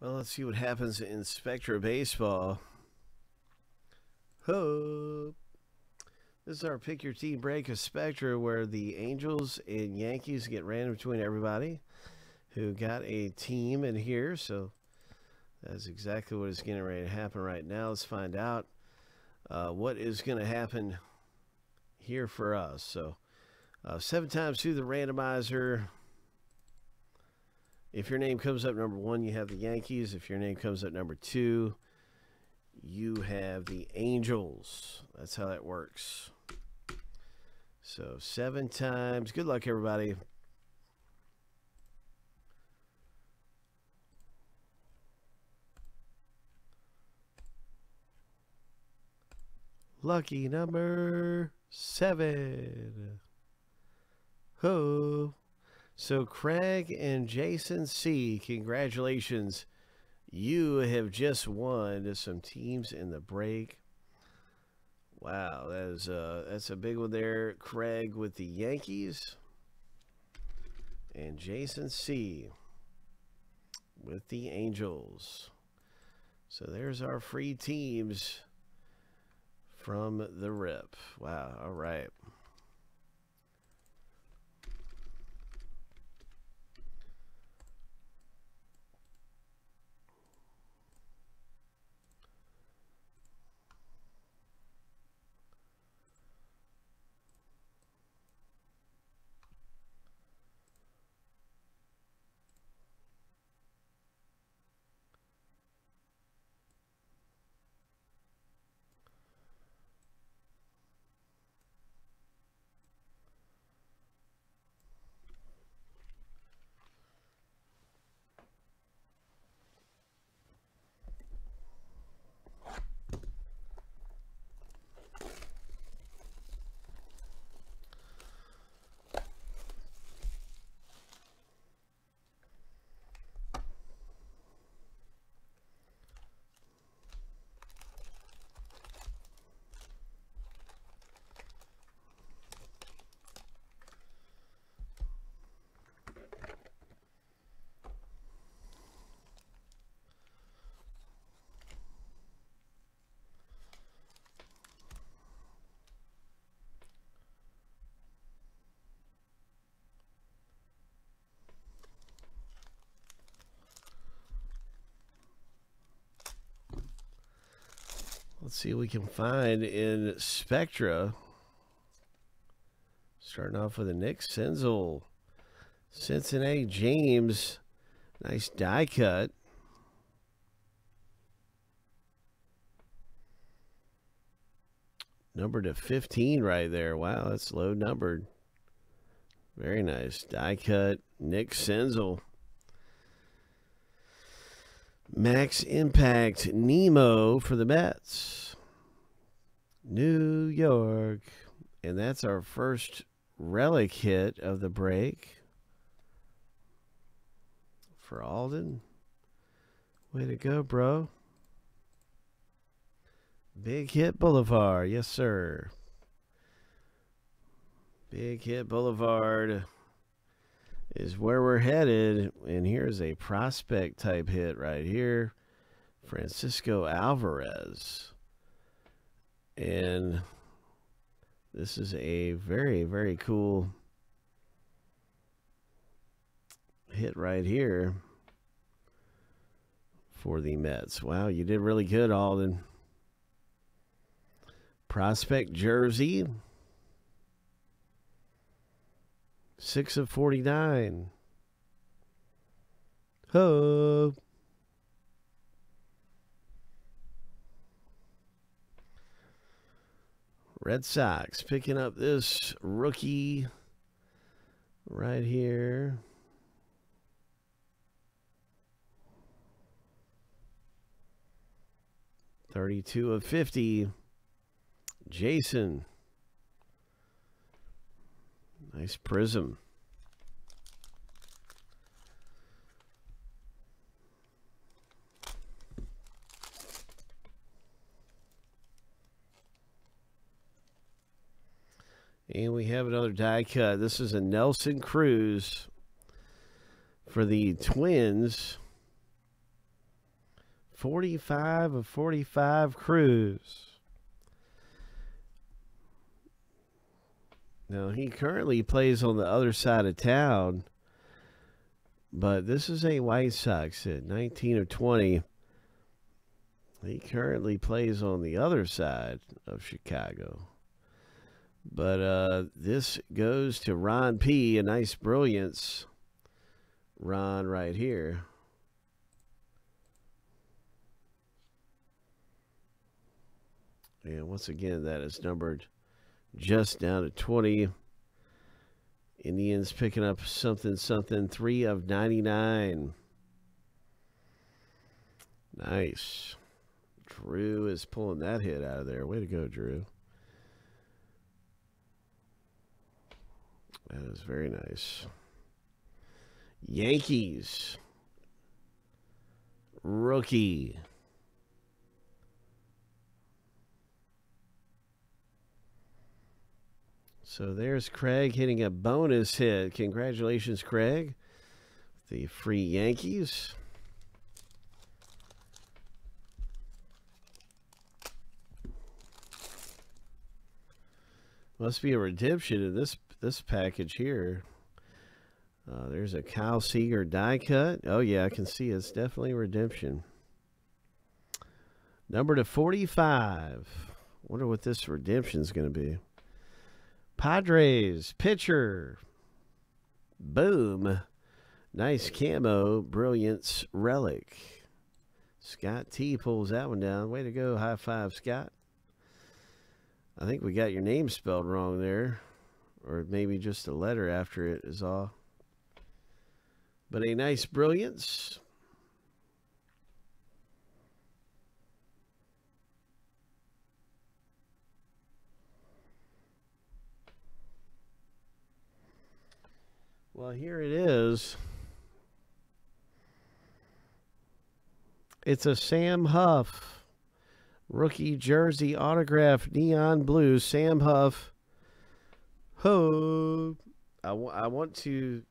Well, let's see what happens in Spectra Baseball. Hope. This is our pick your team break of Spectra where the Angels and Yankees get random between everybody who got a team in here. So that's exactly what is getting ready to happen right now. Let's find out uh, what is going to happen here for us. So uh, seven times through the randomizer. If your name comes up number one, you have the Yankees. If your name comes up number two, you have the Angels. That's how that works. So seven times. Good luck, everybody. Lucky number seven. Ho. So, Craig and Jason C., congratulations. You have just won some teams in the break. Wow, that is uh that's a big one there. Craig with the Yankees. And Jason C with the Angels. So there's our free teams from the rip. Wow, all right. Let's see what we can find in Spectra. Starting off with a Nick Senzel. Cincinnati James. Nice die cut. Number to 15 right there. Wow, that's low numbered. Very nice. Die cut. Nick Senzel. Max Impact Nimmo for the Mets. New York. And that's our first relic hit of the break for Alden. Way to go, bro. Big Hit Boulevard. Yes, sir. Big Hit Boulevard is where we're headed. And here's a prospect type hit right here Francisco Alvarez. And this is a very, very cool hit right here for the Mets. Wow, you did really good, Alden. Prospect jersey. Six of 49. Ho. Red Sox picking up this rookie right here. Thirty-two of fifty. Jason. Nice prism. And we have another die cut. This is a Nelson Cruz for the Twins. 45 of 45 Cruz. Now, he currently plays on the other side of town, but this is a White Sox hit, 19 of 20. He currently plays on the other side of Chicago. But uh, this goes to Ron P. A nice brilliance. Ron right here. And once again, that is numbered just down to 20. Indians picking up something, something. Three of 99. Nice. Drew is pulling that hit out of there. Way to go, Drew. That is very nice. Yankees. Rookie. So there's Craig hitting a bonus hit. Congratulations, Craig. The free Yankees. Must be a redemption in this this package here. Uh, there's a Kyle Seager die cut. Oh yeah, I can see it's definitely a redemption. Number to 45. Wonder what this redemption is going to be. Padres pitcher. Boom. Nice camo. Brilliance relic. Scott T pulls that one down. Way to go. High five, Scott. I think we got your name spelled wrong there. Or maybe just a letter after it is all. But a nice brilliance. Well, here it is. It's a Sam Huff rookie jersey autograph neon blue Sam Huff. Ho! I, I want to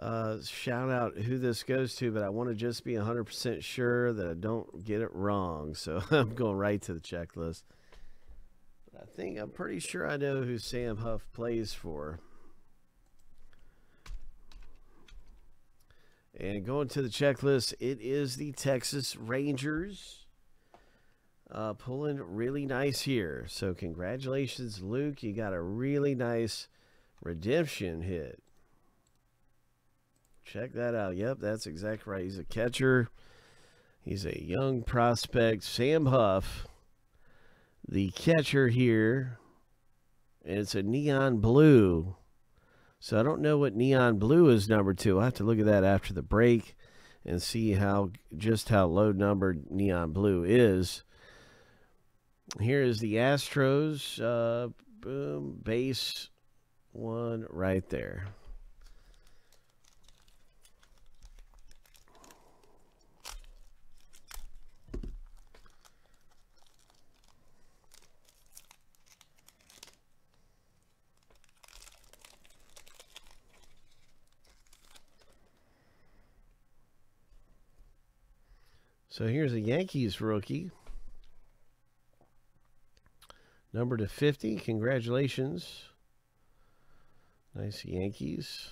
uh, shout out who this goes to, but I want to just be 100% sure that I don't get it wrong. So I'm going right to the checklist. I think I'm pretty sure I know who Sam Huff plays for. And going to the checklist, it is the Texas Rangers. Uh, pulling really nice here. So, congratulations, Luke. You got a really nice redemption hit. Check that out. Yep, that's exactly right. He's a catcher. He's a young prospect. Sam Huff, the catcher here. And it's a neon blue. So I don't know what neon blue is number two. I have to look at that after the break and see how just how low numbered neon blue is. Here is the Astros uh, boom base one right there. So here's a Yankees rookie. Number to 50. Congratulations. Nice Yankees.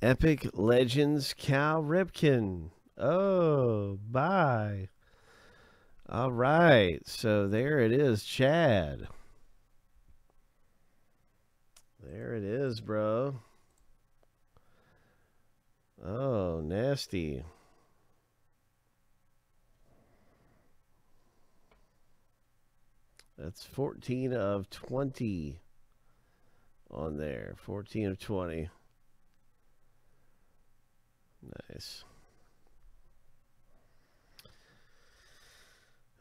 Epic Legends Cal Ripken. Oh, bye. All right. So there it is, Chad. There it is, bro. Oh, nasty. That's 14 of 20 on there. 14 of 20. Nice.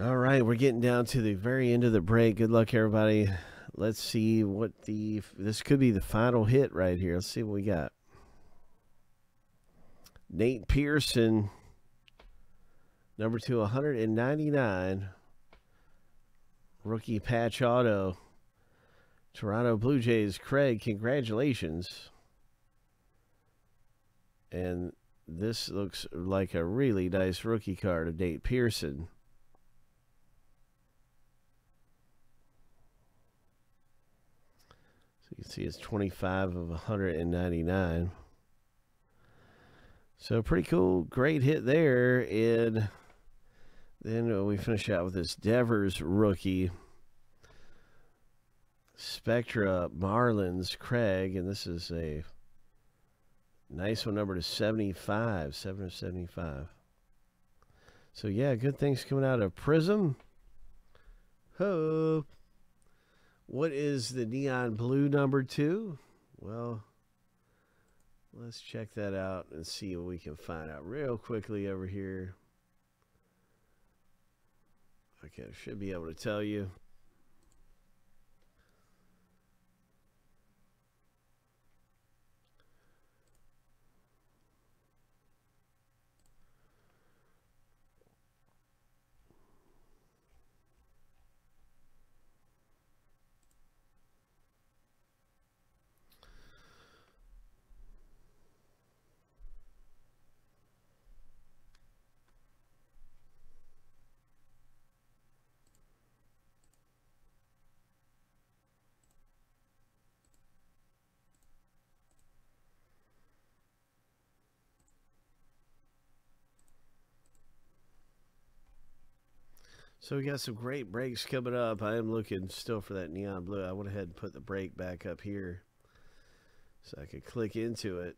All right, we're getting down to the very end of the break. Good luck, everybody. Let's see what the this could be the final hit right here. Let's see what we got. Nate Pearson, number two, 199. Rookie patch auto. Toronto Blue Jays, Craig, congratulations. And this looks like a really nice rookie card of Nate Pearson. So you can see it's 25 of 199. So pretty cool, great hit there. And then uh, we finish out with this Devers rookie. Spectra Marlins Craig, and this is a nice one number to 75, 7 of 75. So yeah, good things coming out of Prism. Ho. What is the neon blue number two? Well, let's check that out and see what we can find out real quickly over here. Okay, I should be able to tell you. So we got some great breaks coming up. I am looking still for that neon blue. I went ahead and put the break back up here so I could click into it.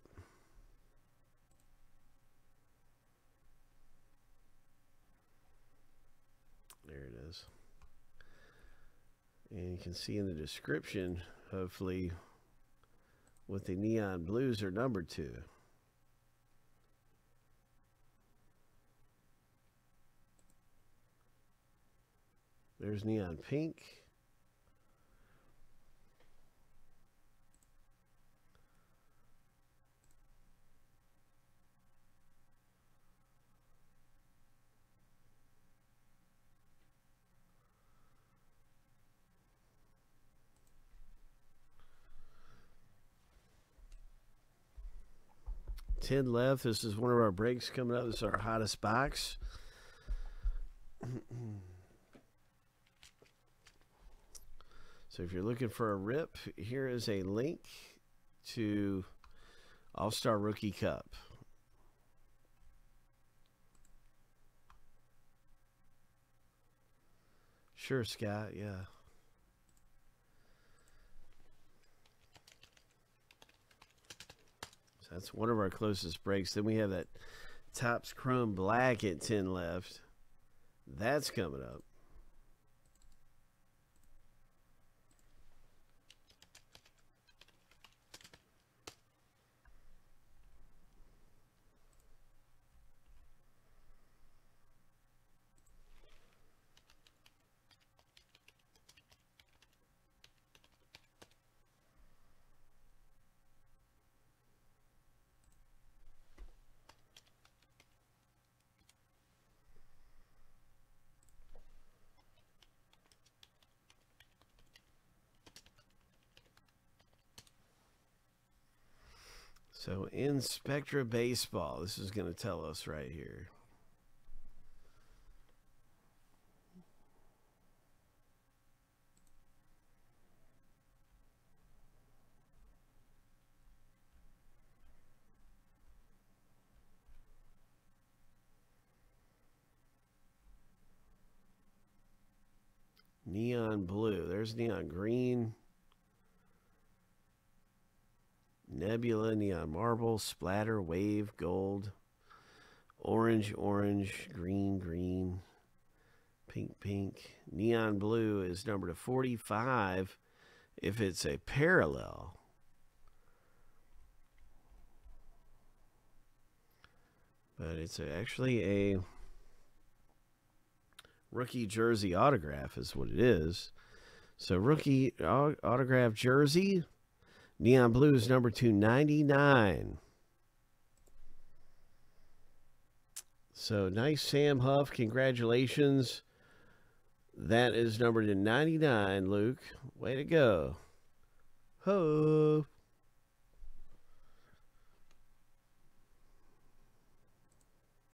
There it is. And you can see in the description, hopefully, what the neon blues are numbered to. There's neon pink. Ten left. This is one of our breaks coming up. This is our hottest box. So if you're looking for a rip, here is a link to All Star Rookie Cup. Sure, Scott, yeah. So that's one of our closest breaks. Then we have that Topps Chrome Black at 10 left. That's coming up. So in Spectra Baseball, this is going to tell us right here. Neon blue. There's neon green. Nebula, Neon Marble, Splatter, Wave, Gold, Orange, Orange, Green, Green, Pink, Pink. Neon Blue is number to 45 if it's a parallel. But it's actually a rookie jersey autograph is what it is. So rookie autograph jersey Neon Blues number 299. So nice, Sam Huff. Congratulations. That is number to 99, Luke. Way to go. Ho.